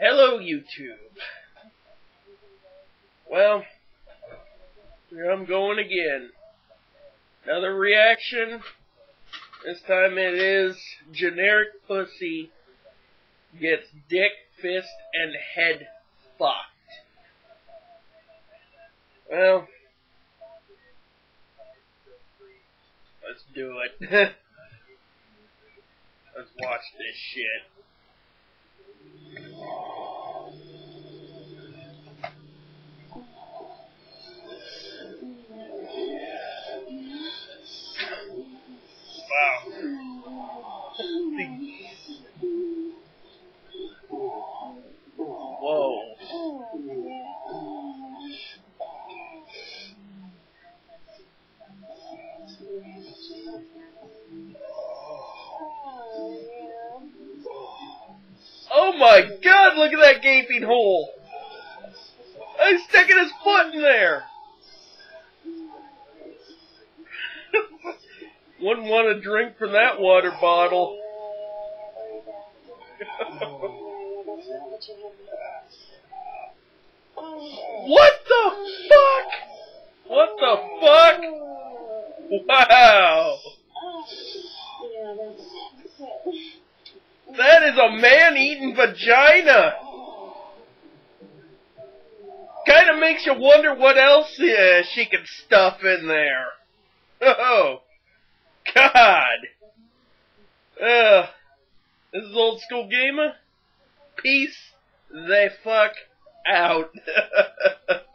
Hello, YouTube. Well, here I'm going again. Another reaction. This time it is generic pussy gets dick, fist, and head fucked. Well, let's do it. let's watch this shit. Oh my god, look at that gaping hole! He's sticking his foot in there! Wouldn't want to drink from that water bottle. what the fuck? What the fuck? Wow! That is a man-eating vagina! Kind of makes you wonder what else uh, she could stuff in there. Oh, God! Uh, this is old school gamer. Peace the fuck out.